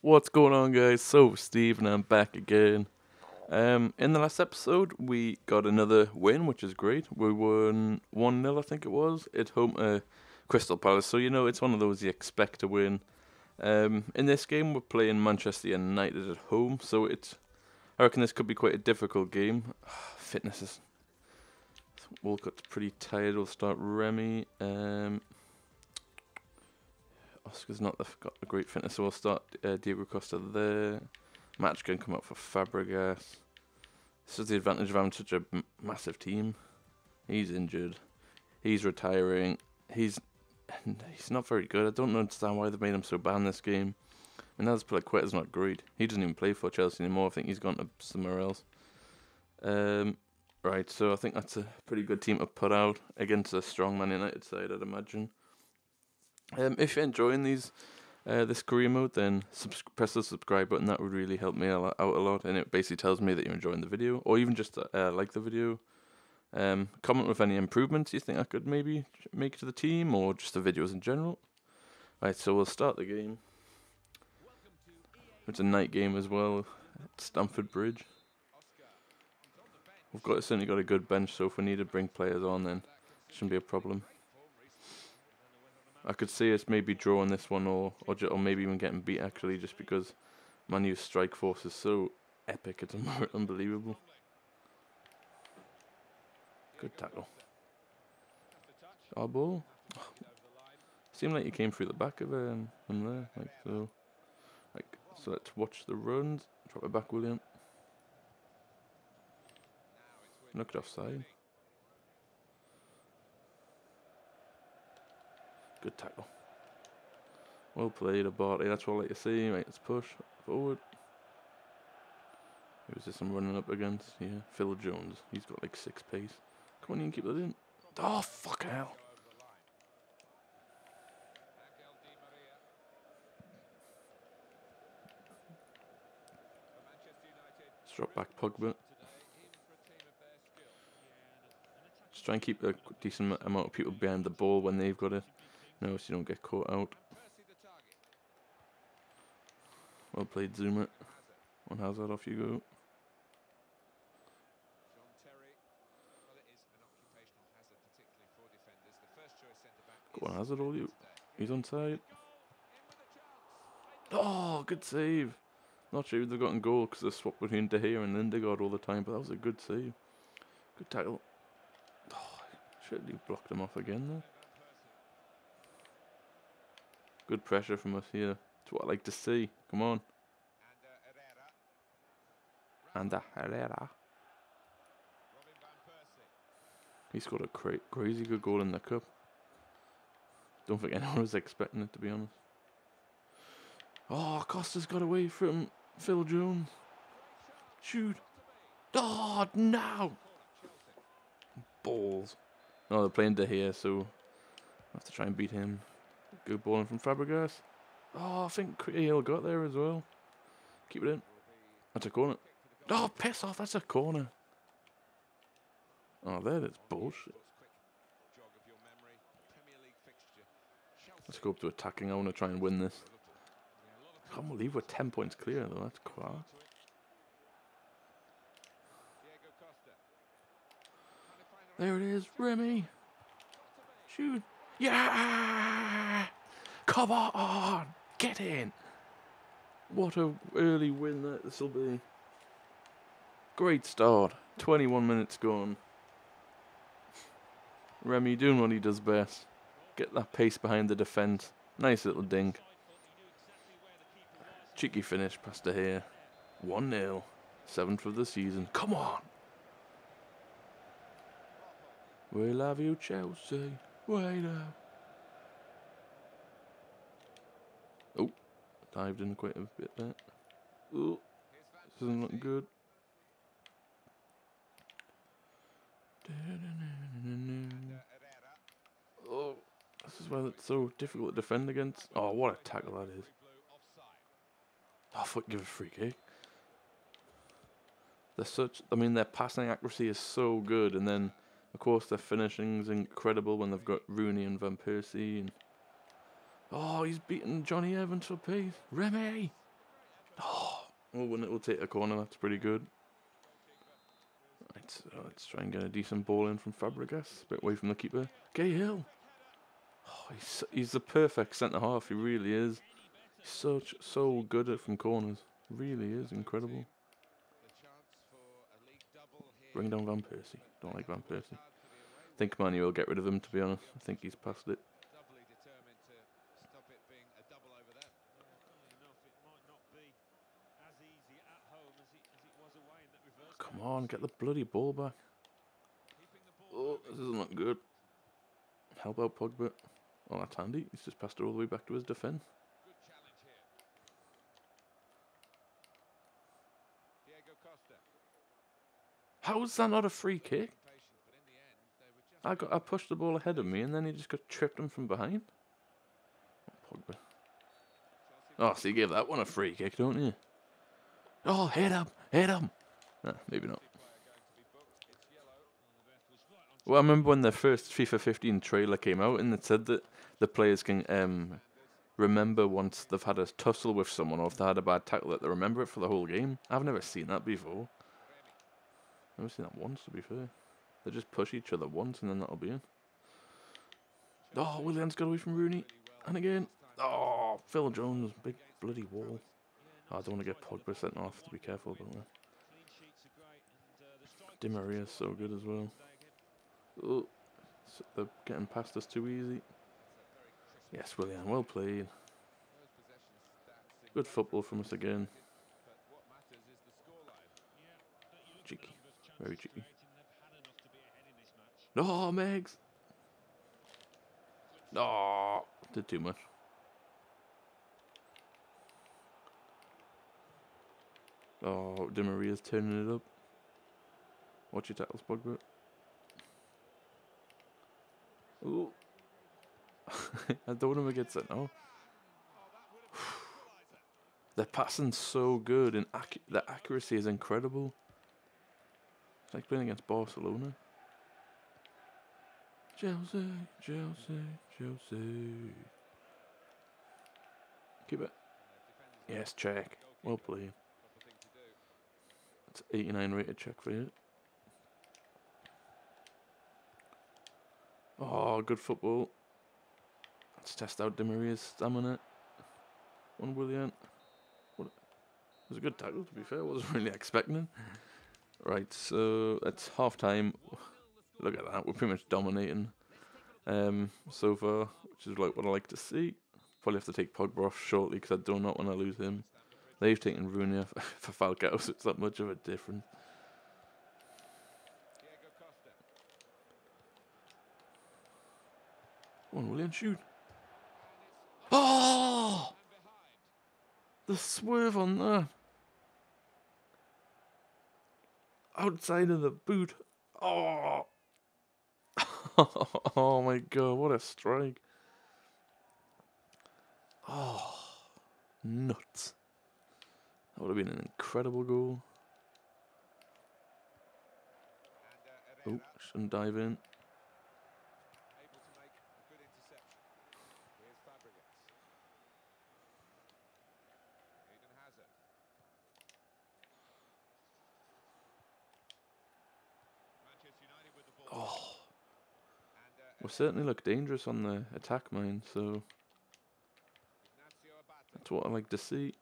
What's going on, guys? So, Steve, and I'm back again. Um, in the last episode, we got another win, which is great. We won 1 0, I think it was, at home to Crystal Palace. So, you know, it's one of those you expect to win. Um, in this game, we're playing Manchester United at home, so it's. I reckon this could be quite a difficult game. Fitness is. Walcott's pretty tired. We'll start Remy. Um, Oscar's not the, got a great fitness, so we'll start uh, Diego Costa there. Matic can come up for Fabregas. This is the advantage of having such a massive team. He's injured. He's retiring. He's he's not very good. I don't understand why they made him so bad in this game. I mean, Azpilicueta's not great. He doesn't even play for Chelsea anymore. I think he's gone to somewhere else. Um, right, so I think that's a pretty good team to put out against a strong Man United side, I'd imagine. Um, if you're enjoying these uh, this career mode, then subs- press the subscribe button. That would really help me out a lot, and it basically tells me that you're enjoying the video, or even just uh, like the video. Um, comment with any improvements you think I could maybe make to the team, or just the videos in general. Right, so we'll start the game. It's a night game as well at Stamford Bridge. We've got certainly got a good bench, so if we need to bring players on, then it shouldn't be a problem. I could see us maybe drawing this one, or or, or maybe even getting beat actually, just because Man U's strike force is so epic. It's un- unbelievable. Good tackle. Our ball. Seemed like he came through the back of um, him there, like so. Like so, let's watch the runs. Drop it back, Willian. Knocked offside. Good tackle. Well played, Abarty. That's what I like to see. Right, let's push forward. Who's this I'm running up against? Yeah, Phil Jones. He's got like six pace. Come on, you can keep that in. Oh, fuck hell. Drop back Pogba. Just try and keep a decent amount of people behind the ball when they've got it. No, so you don't get caught out. Well played, Zouma. On Hazard, off you go. Go on, Hazard, all you. He's on side. Oh, good save. Not sure if they've gotten goal because they swapped between De Gea and Lindegaard all the time, but that was a good save. Good tackle. Oh, should have blocked him off again there. Good pressure from us here. It's what I like to see. Come on. And Herrera. He scored a cra- crazy good goal in the cup. Don't think anyone was expecting it, to be honest. Oh, Costa's got away from Phil Jones. Shoot. Oh, no. Balls. No, they're playing De Gea, so I have to try and beat him. Good ball in from Fabregas. Oh, I think Cahill got there as well. Keep it in. That's a corner. Oh, piss off. That's a corner. Oh, there, that's bullshit. Let's go up to attacking. I want to try and win this. I can't believe we're 10 points clear, though. That's class. There it is, Remy. Shoot. Yeah! Come on! Get in! What a early win that this will be. Great start. 21 minutes gone. Remy doing what he does best. Get that pace behind the defence. Nice little dink. Cheeky finish past to here. 1 0. Seventh of the season. Come on! We love you, Chelsea. Wait up. Dived in quite a bit there. Oh, this doesn't look good. Oh, this is why it's so difficult to defend against. Oh, what a tackle that is. Oh, fuck, give a free kick. They're such, I mean, their passing accuracy is so good, and then, of course, their finishing's incredible when they've got Rooney and Van Persie. And oh, he's beaten Jonny Evans for pace. Remy! Oh, oh when it will take a corner, that's pretty good. Right, uh, so let's try and get a decent ball in from Fabregas, a bit away from the keeper. Cahill. Oh, he's he's the perfect centre half. He really is. He's such so good at from corners. Really is incredible. Bring down Van Persie. Don't like Van Persie. I think Manu will get rid of him. To be honest, I think he's past it. On, get the bloody ball back. Oh, this isn't looking good. Help out Pogba. Oh, that's handy. He's just passed it all the way back to his defence. How was that not a free kick? I got I pushed the ball ahead of me and then he just got tripped him from behind. Pogba. Oh, so you gave that one a free kick, don't you? Oh, hit him, hit him. No, maybe not. Well, I remember when the first FIFA 15 trailer came out and it said that the players can um, remember once they've had a tussle with someone or if they had a bad tackle that they remember it for the whole game. I've never seen that before. I've Never seen that once, to be fair. They just push each other once and then that'll be it. Oh, Willian's got away from Rooney. And again. Oh, Phil Jones, big bloody wall. Oh, I don't want to get Pogba sent off, to be careful about that. Di Maria's so good as well. Oh, so they're getting past us too easy. Yes, Willian, well played. Good football from us again. Cheeky. Very cheeky. No, Megs! No, did too much. Oh, Di Maria's turning it up. Watch your tackles, Pogba. Ooh. I don't want him to get set now. They're passing so good and acu the accuracy is incredible. It's like playing against Barcelona. Chelsea, Chelsea, Chelsea. Keep it. Yes, Cech. Well played. It's 89 rated Cech for you. Oh, good football. Let's test out Di Maria's stamina. One Willian. What? It was a good tackle, to be fair. I wasn't really expecting. Right, so it's half time. Look at that. We're pretty much dominating um, so far, which is like what I like to see. Probably have to take Pogba off shortly because I do not want to lose him. They've taken Rooney for Falcao, so it's not much of a difference. On, Willian, shoot. Oh! The swerve on that. Outside of the boot. Oh! oh my god, what a strike. Oh, nuts. That would have been an incredible goal. Oh, shouldn't dive in. We certainly look dangerous on the attack mine, so that's what I like to see.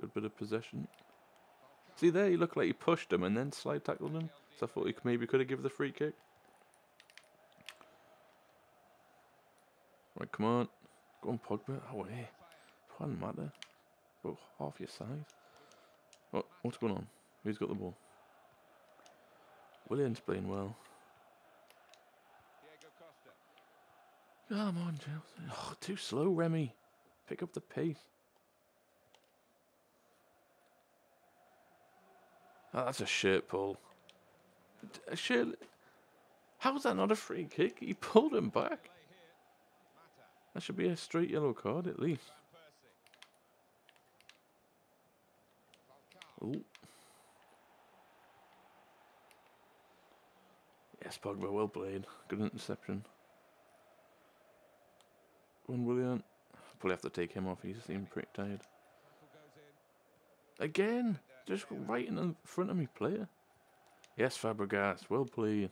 Good bit of possession. See there, he looked like he pushed him and then slide tackled him. So I thought he maybe could have given the free kick. Right, come on. Go on, Pogba. Away. It doesn't matter. About half your size. What, what's going on? Who's got the ball? Willian's playing well. Ah, Come on, Chelsea. Oh, too slow, Remy. Pick up the pace. Oh, that's a shirt pull. A shirt. How was that not a free kick? He pulled him back. That should be a straight yellow card at least. Ooh. Yes, Pogba, well played. Good interception. One Willian. Probably have to take him off. He's seemed pretty tired. Again, just right in front of me, player. Yes, Fabregas, well played.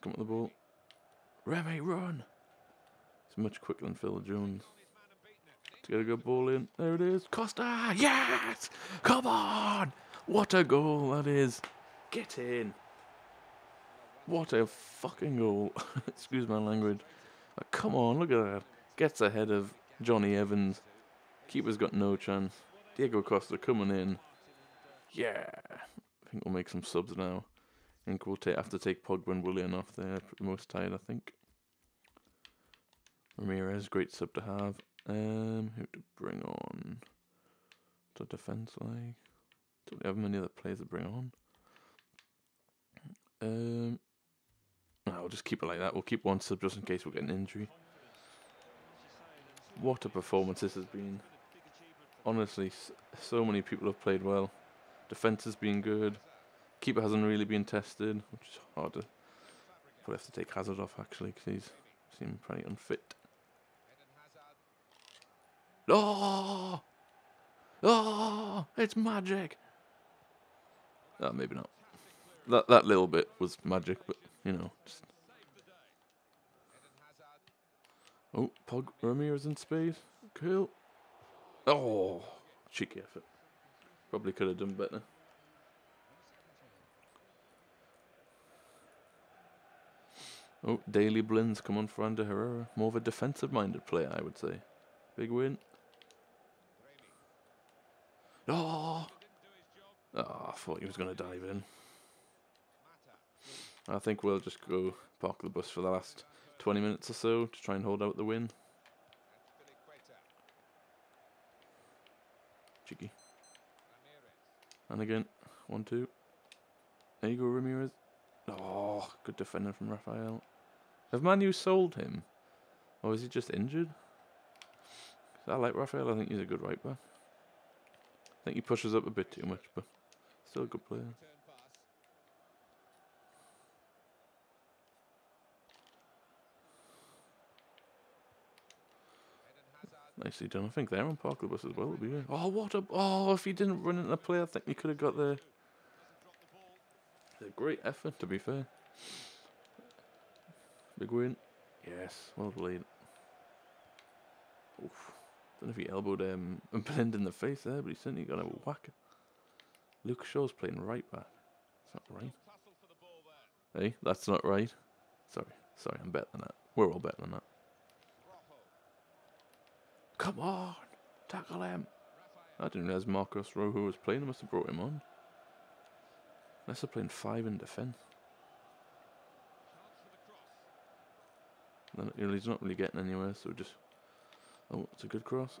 Come on the ball. Remy, run! It's much quicker than Phil Jones. To get a good ball in. There it is. Costa! Yes! Come on! What a goal that is. Get in. What a fucking goal. Excuse my language. Come on, look at that. Gets ahead of Jonny Evans. Keeper's got no chance. Diego Costa coming in. Yeah. I think we'll make some subs now. I think we'll ta- have to take Pogba and Willian off there. The most tired, I think. Ramires, great sub to have. Um, who to bring on? To defense like? Don't have many other players to bring on. Um, I'll just keep it like that. We'll keep one sub just in case we get an injury. What a performance this has been. Honestly, so many people have played well. Defense has been good. Keeper hasn't really been tested, which is hard to. Probably have to take Hazard off actually because he's seemed pretty unfit. Oh! Oh! It's magic! Oh, maybe not. That that little bit was magic, but you know. Just... Oh, Pog Ramires in space. Cool. Oh, cheeky effort. Probably could have done better. Oh, Daley Blinds come on for Ander Herrera. More of a defensive minded player, I would say. Big win. Oh! Oh, I thought he was going to dive in. I think we'll just go park the bus for the last 20 minutes or so to try and hold out the win. Cheeky. And again, one, two. There you go, Ramires. Oh, good defender from Rafael. Have Manu sold him? Or is he just injured? I like Rafael, I think he's a good right back. I think he pushes up a bit too much, but still a good player. Nicely done. I think they're on park the bus as well. Be good. oh, what a... Oh, if he didn't run into the play, I think he could have got the... A great effort, to be fair. Big win. Yes, well played. Oof. Don't know if he elbowed um, Blend in the face there, but he certainly got a whack. Luke Shaw's playing right back. That's not right. Hey, that's not right. Sorry, sorry, I'm better than that. We're all better than that. Come on, tackle him. I didn't realize Marcos Rojo was playing. I must have brought him on. Unless they're playing five in defence. Then you know, he's not really getting anywhere, so just. Oh, it's a good cross.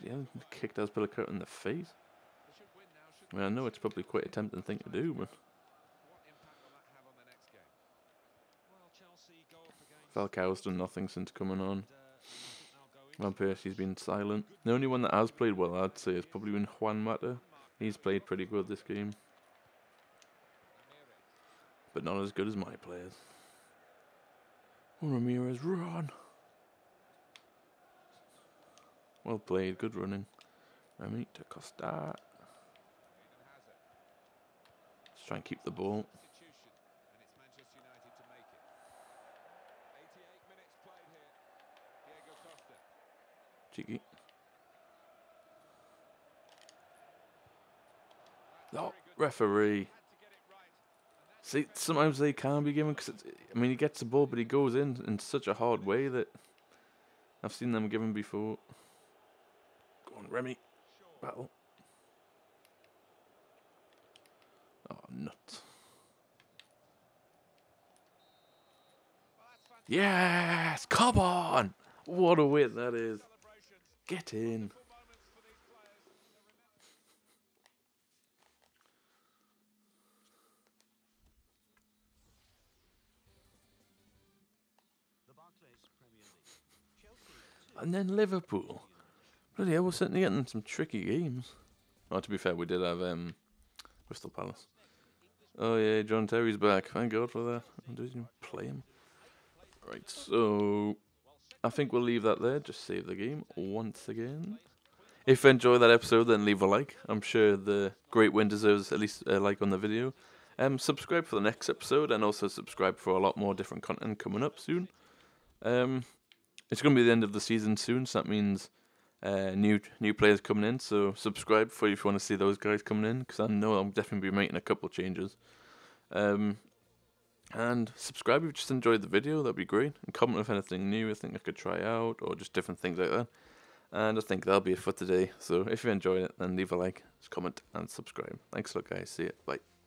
Yeah, kicked Azpilicueta in the face. I mean, I know it's probably quite a tempting thing to do, but. Falcao's done nothing since coming on. Van Persie's been silent. The only one that has played well, I'd say, has probably been Juan Mata. He's played pretty good this game. But not as good as my players. Oh, Ramires, run! Well played, good running. Remy to Costa. Let's try and keep the ball. Cheeky. Oh, referee. See, sometimes they can be given because I mean he gets the ball, but he goes in in such a hard way that I've seen them given before. Go on, Remy, battle. Oh, nuts. Yes, come on! What a win that is. Get in. And then Liverpool. Bloody hell, we're certainly getting some tricky games. Oh, to be fair, we did have um, Crystal Palace. Oh yeah, John Terry's back. Thank God for that. Did you play him? Right, so I think we'll leave that there. Just save the game once again. if you enjoyed that episode, then leave a like. I'm sure the Great Win deserves at least a like on the video. Um, subscribe for the next episode, and also subscribe for a lot more different content coming up soon. Um, it's going to be the end of the season soon, so that means uh, new new players coming in. So subscribe for if you want to see those guys coming in, because I know I'll definitely be making a couple changes. Um, and subscribe if you just enjoyed the video, that'd be great. And comment if anything new I think I could try out, or just different things like that. And I think that'll be it for today. So if you enjoyed it, then leave a like, comment, and subscribe. Thanks a lot, guys. See you. Bye.